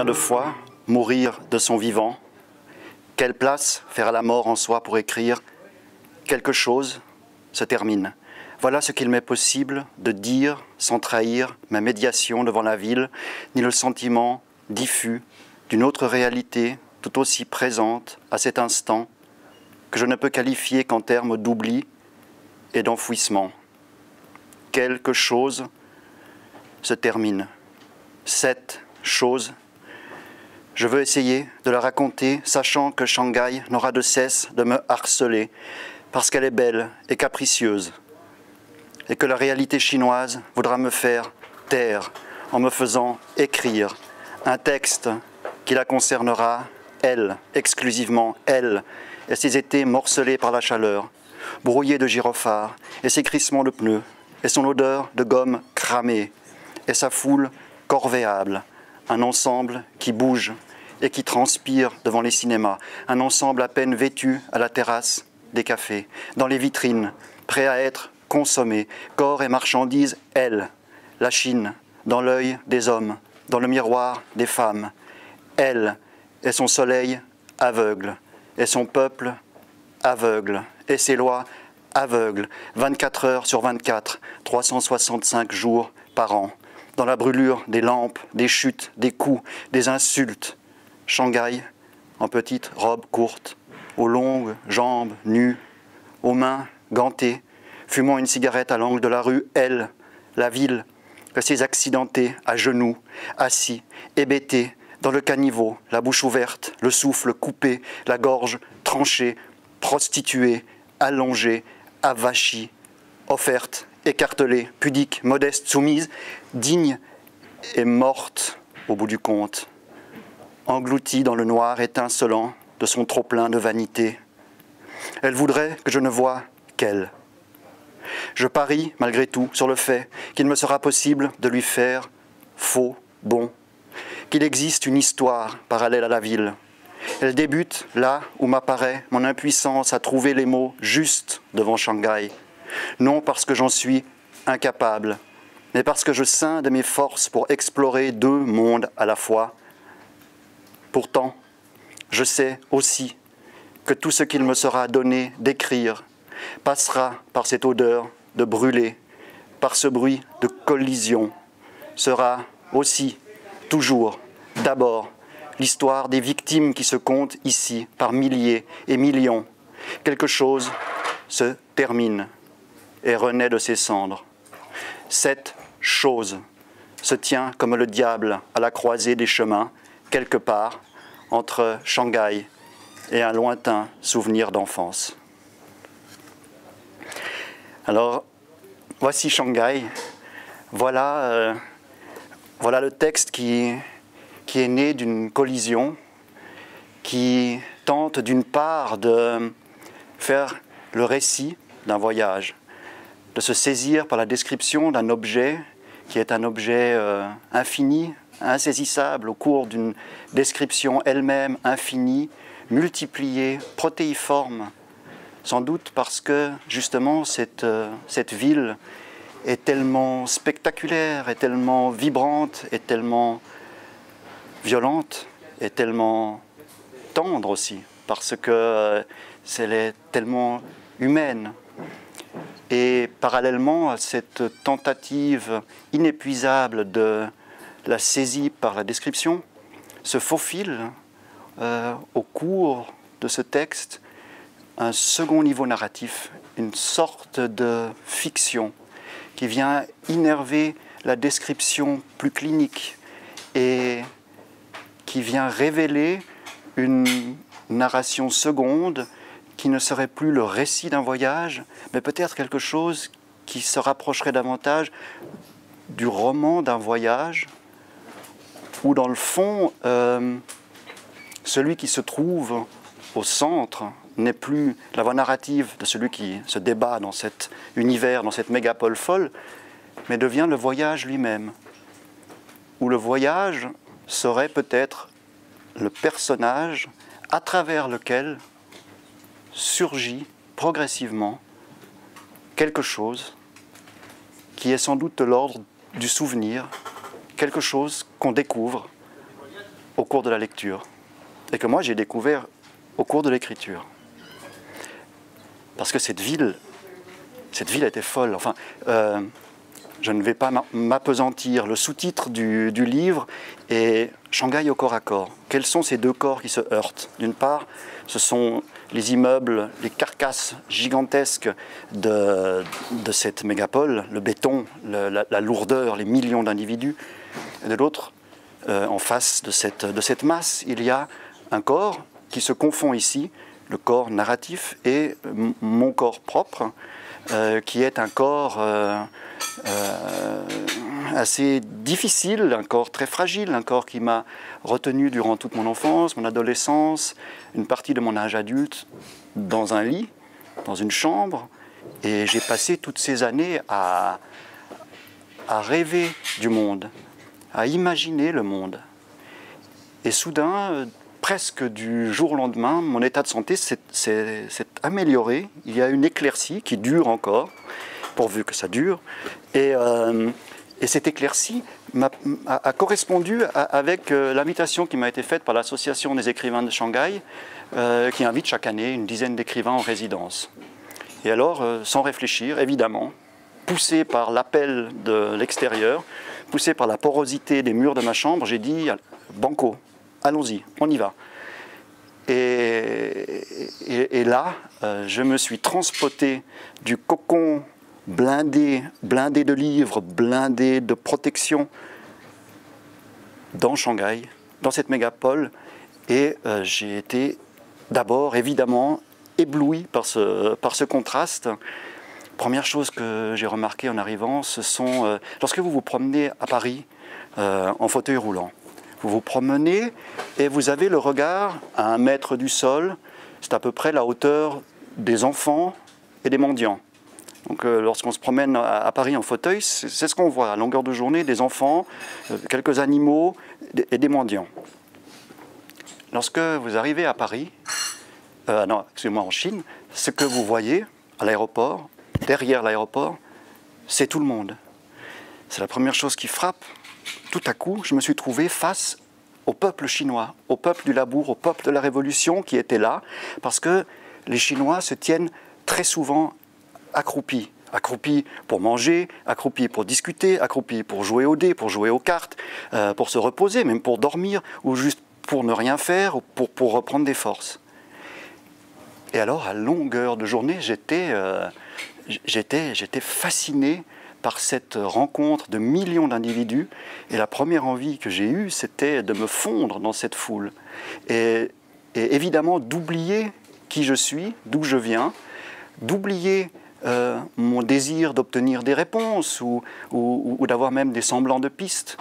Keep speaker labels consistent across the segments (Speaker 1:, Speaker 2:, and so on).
Speaker 1: Combien de fois mourir de son vivant Quelle place faire à la mort en soi pour écrire Quelque chose se termine. Voilà ce qu'il m'est possible de dire sans trahir ma médiation devant la ville, ni le sentiment diffus d'une autre réalité tout aussi présente à cet instant que je ne peux qualifier qu'en termes d'oubli et d'enfouissement. Quelque chose se termine. Cette chose, je veux essayer de la raconter, sachant que Shanghai n'aura de cesse de me harceler, parce qu'elle est belle et capricieuse, et que la réalité chinoise voudra me faire taire en me faisant écrire un texte qui la concernera, elle, exclusivement elle, et ses étés morcelés par la chaleur, brouillés de gyrophares, et ses crissements de pneus, et son odeur de gomme cramée, et sa foule corvéable, un ensemble qui bouge et qui transpire devant les cinémas, un ensemble à peine vêtu à la terrasse des cafés, dans les vitrines, prêt à être consommé, corps et marchandises, elle, la Chine, dans l'œil des hommes, dans le miroir des femmes, elle et son soleil aveugle, et son peuple aveugle, et ses lois aveugles, 24 heures sur 24, 365 jours par an, dans la brûlure des lampes, des chutes, des coups, des insultes. Shanghai, en petite robe courte, aux longues jambes nues, aux mains gantées, fumant une cigarette à l'angle de la rue, elle, la ville, ses accidentés, à genoux, assis, hébétés, dans le caniveau, la bouche ouverte, le souffle coupé, la gorge tranchée, prostituée, allongée, avachie, offerte, écartelée, pudique, modeste, soumise, digne et morte au bout du compte, engloutie dans le noir étincelant de son trop-plein de vanité. Elle voudrait que je ne voie qu'elle. Je parie, malgré tout, sur le fait qu'il me sera possible de lui faire faux bon qu'il existe une histoire parallèle à la ville. Elle débute là où m'apparaît mon impuissance à trouver les mots justes devant Shanghai. Non parce que j'en suis incapable, mais parce que je scinde mes forces pour explorer deux mondes à la fois. Pourtant, je sais aussi que tout ce qu'il me sera donné d'écrire passera par cette odeur de brûlé, par ce bruit de collision, sera aussi toujours, d'abord, l'histoire des victimes qui se comptent ici par milliers et millions. Quelque chose se termine et renaît de ses cendres. Cette chose se tient comme le diable à la croisée des chemins, quelque part entre Shanghai et un lointain souvenir d'enfance. Alors, voici Shanghai. Voilà euh, le texte qui, qui est né d'une collision, qui tente d'une part de faire le récit d'un voyage, de se saisir par la description d'un objet qui est un objet euh, infini, insaisissable au cours d'une description elle-même infinie, multipliée, protéiforme, sans doute parce que justement cette, euh, cette ville est tellement spectaculaire, est tellement vibrante, est tellement violente, est tellement tendre aussi, parce que euh, est tellement humaine. Et parallèlement à cette tentative inépuisable de la saisie par la description, se faufile euh, au cours de ce texte un second niveau narratif, une sorte de fiction qui vient innerver la description plus clinique et qui vient révéler une narration seconde qui ne serait plus le récit d'un voyage, mais peut-être quelque chose qui se rapprocherait davantage du roman d'un voyage, où dans le fond, euh, celui qui se trouve au centre n'est plus la voix narrative de celui qui se débat dans cet univers, dans cette mégapole folle, mais devient le voyage lui-même. Où le voyage serait peut-être le personnage à travers lequel surgit progressivement quelque chose qui est sans doute de l'ordre du souvenir, quelque chose qu'on découvre au cours de la lecture et que moi j'ai découvert au cours de l'écriture. Parce que cette ville, cette ville était folle. Enfin, euh, je ne vais pas m'apesantir. Le sous-titre du, livre est Shanghai au corps à corps. Quels sont ces deux corps qui se heurtent? D'une part, ce sont les immeubles, les carcasses gigantesques de, cette mégapole, le béton, la, lourdeur, les millions d'individus. De l'autre, euh, en face de cette, masse, il y a un corps qui se confond ici, le corps narratif et mon corps propre, euh, qui est un corps euh, assez difficile, un corps très fragile, un corps qui m'a retenu durant toute mon enfance, mon adolescence, une partie de mon âge adulte, dans un lit, dans une chambre, et j'ai passé toutes ces années à, à rêver du monde, à imaginer le monde. Et soudain, presque du jour au lendemain, mon état de santé s'est amélioré. Il y a une éclaircie qui dure encore, pourvu que ça dure. Et, euh, cette éclaircie a, correspondu avec euh, l'invitation qui m'a été faite par l'Association des écrivains de Shanghai, euh, qui invite chaque année une dizaine d'écrivains en résidence. Et alors, sans réfléchir, évidemment, poussé par l'appel de l'extérieur, poussé par la porosité des murs de ma chambre, j'ai dit Banco, allons-y, on y va. Et, là, euh, je me suis transpoté du cocon blindé, blindé de livres, blindé de protection dans Shanghai, dans cette mégapole, et euh, j'ai été d'abord évidemment ébloui par ce, par ce contraste. Première chose que j'ai remarqué en arrivant, ce sont euh, lorsque vous vous promenez à Paris en fauteuil roulant, vous vous promenez et vous avez le regard à un mètre du sol. C'est à peu près la hauteur des enfants et des mendiants. Donc, euh, lorsqu'on se promène à, Paris en fauteuil, c'est ce qu'on voit à longueur de journée des enfants, euh, quelques animaux et des mendiants. Lorsque vous arrivez à Paris, euh, non, excusez-moi, en Chine, ce que vous voyez à l'aéroport, derrière l'aéroport, c'est tout le monde. C'est la première chose qui frappe tout à coup, je me suis trouvé face au peuple chinois, au peuple du labour, au peuple de la révolution qui était là, parce que les Chinois se tiennent très souvent accroupis. Accroupis pour manger, accroupis pour discuter, accroupis pour jouer au dé, pour jouer aux cartes, euh, pour se reposer, même pour dormir, ou juste pour ne rien faire, ou pour, pour reprendre des forces. Et alors, à longueur de journée, j'étais euh, fasciné par cette rencontre de millions d'individus. Et la première envie que j'ai eue, c'était de me fondre dans cette foule. Et, évidemment d'oublier qui je suis, d'où je viens, d'oublier euh, mon désir d'obtenir des réponses ou, d'avoir même des semblants de pistes.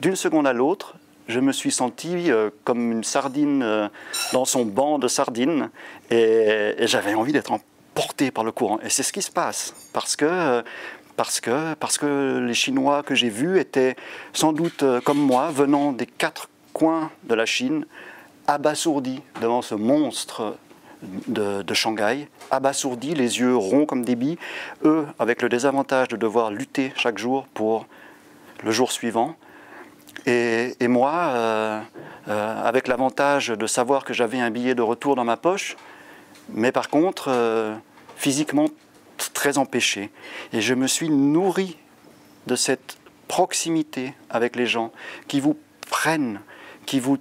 Speaker 1: D'une seconde à l'autre, je me suis senti euh, comme une sardine euh, dans son banc de sardines et, j'avais envie d'être en porté par le courant. Et c'est ce qui se passe, parce que, parce que, parce que les Chinois que j'ai vus étaient sans doute comme moi, venant des quatre coins de la Chine, abasourdis devant ce monstre de, Shanghai, abasourdis, les yeux ronds comme des billes, eux avec le désavantage de devoir lutter chaque jour pour le jour suivant. Et, et moi, euh, euh, avec l'avantage de savoir que j'avais un billet de retour dans ma poche, mais par contre, euh, physiquement très empêché. Et je me suis nourri de cette proximité avec les gens qui vous prennent, qui vous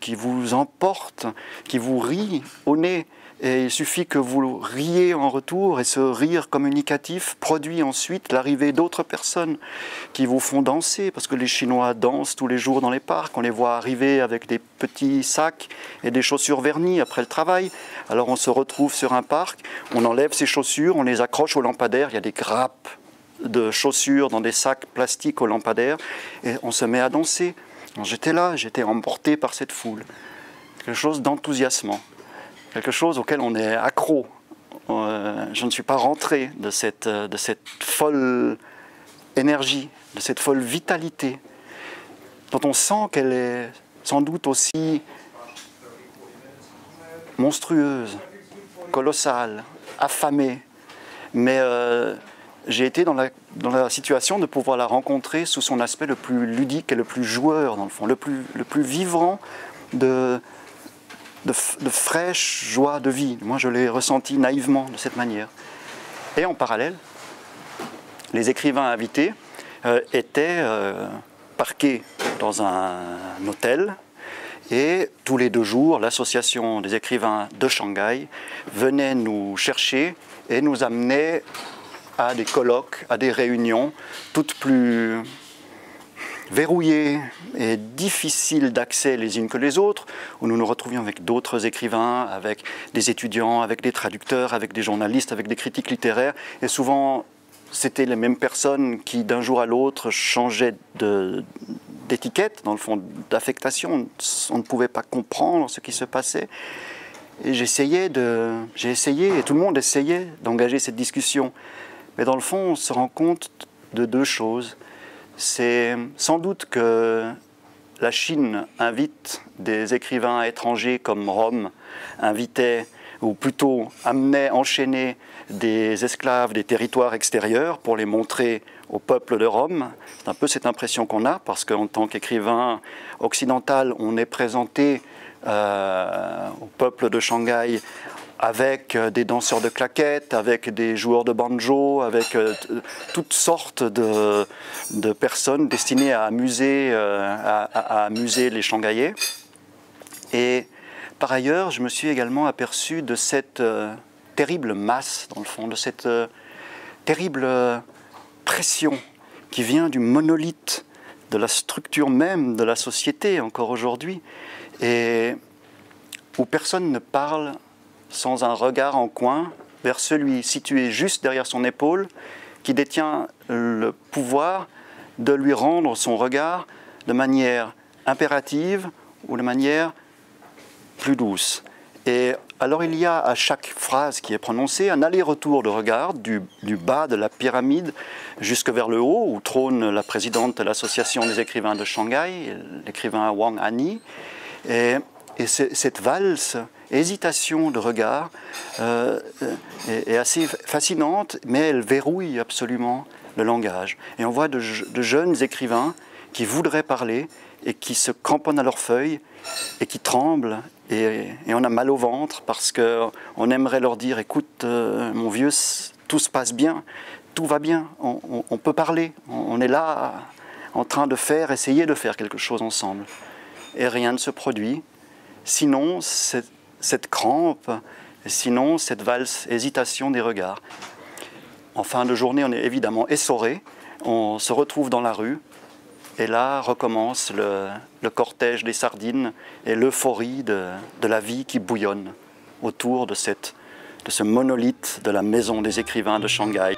Speaker 1: qui vous emportent, qui vous rient au nez, et il suffit que vous riez en retour et ce rire communicatif produit ensuite l'arrivée d'autres personnes qui vous font danser parce que les Chinois dansent tous les jours dans les parcs. On les voit arriver avec des petits sacs et des chaussures vernies après le travail. Alors on se retrouve sur un parc, on enlève ses chaussures, on les accroche au lampadaire. Il y a des grappes de chaussures dans des sacs plastiques au lampadaire et on se met à danser. J'étais là, j'étais emporté par cette foule. Quelque chose d'enthousiasmant quelque chose auquel on est accro. Euh, je ne suis pas rentré de cette, de cette folle énergie, de cette folle vitalité, dont on sent qu'elle est sans doute aussi monstrueuse, colossale, affamée, mais, euh, j'ai été dans la, dans la, situation de pouvoir la rencontrer sous son aspect le plus ludique et le plus joueur, dans le fond, le plus, le plus vivant de, de, fraîche joie de vie. Moi, je l'ai ressenti naïvement de cette manière. Et en parallèle, les écrivains invités euh, étaient euh, parqués dans un hôtel et tous les deux jours, l'association des écrivains de Shanghai venait nous chercher et nous amenait à des colloques, à des réunions, toutes plus verrouillées et difficiles d'accès les unes que les autres, où nous nous retrouvions avec d'autres écrivains, avec des étudiants, avec des traducteurs, avec des journalistes, avec des critiques littéraires, et souvent c'était les mêmes personnes qui d'un jour à l'autre changeaient d'étiquette, dans le fond d'affectation, on ne pouvait pas comprendre ce qui se passait. Et j'essayais de, j'ai et tout le monde essayait d'engager cette discussion. Mais dans le fond, on se rend compte de deux choses. C'est sans doute que la Chine invite des écrivains étrangers comme Rome invitait, ou plutôt amenait, enchaînait des esclaves des territoires extérieurs pour les montrer au peuple de Rome. C'est un peu cette impression qu'on a, parce qu'en tant qu'écrivain occidental, on est présenté euh, au peuple de Shanghai avec euh, des danseurs de claquettes, avec des joueurs de banjo, avec euh, toutes sortes de, personnes destinées à amuser, à, amuser les Shanghaiais. Et par ailleurs, je me suis également aperçu de cette terrible masse, dans le fond, de cette terrible pression qui vient du monolithe de la structure même de la société encore aujourd'hui, et où personne ne parle sans un regard en coin vers celui situé juste derrière son épaule, qui détient le pouvoir de lui rendre son regard de manière impérative ou de manière plus douce. Et alors il y a à chaque phrase qui est prononcée un aller-retour de regard du, bas de la pyramide jusque vers le haut, où trône la présidente de l'association des écrivains de Shanghai, l'écrivain Wang Ani. Et, cette valse, hésitation de regard, euh, est, assez fascinante, mais elle verrouille absolument le langage. Et on voit de, jeunes écrivains qui voudraient parler et qui se cramponnent à leurs feuilles et qui tremblent et, on a mal au ventre parce qu'on aimerait leur dire écoute euh, mon vieux tout se passe bien tout va bien on, peut parler on, est là en train de faire essayer de faire quelque chose ensemble et rien ne se produit sinon cette, cette crampe sinon cette valse hésitation des regards en fin de journée on est évidemment essoré on se retrouve dans la rue et là recommence le, cortège des sardines et l'euphorie de, la vie qui bouillonne autour de, de ce monolithe de la maison des écrivains de Shanghai.